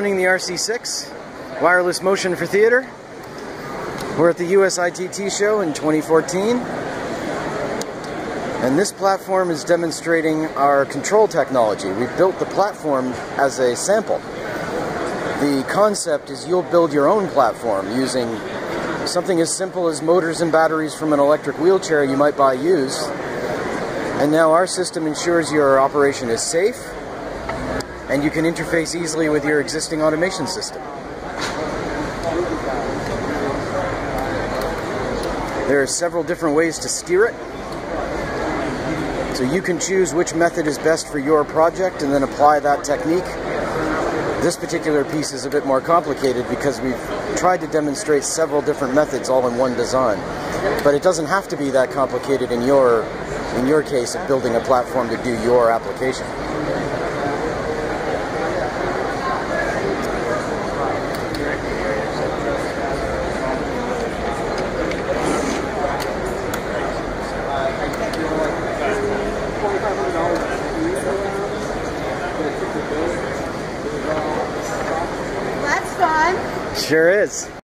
Running the RC6, wireless motion for theater. We're at the USITT show in 2014. And this platform is demonstrating our control technology. We built the platform as a sample. The concept is you'll build your own platform using something as simple as motors and batteries from an electric wheelchair you might buy used. And now our system ensures your operation is safe, and you can interface easily with your existing automation system. There are several different ways to steer it. So you can choose which method is best for your project and then apply that technique. This particular piece is a bit more complicated because we've tried to demonstrate several different methods all in one design. But it doesn't have to be that complicated in your in your case of building a platform to do your application. Sure is.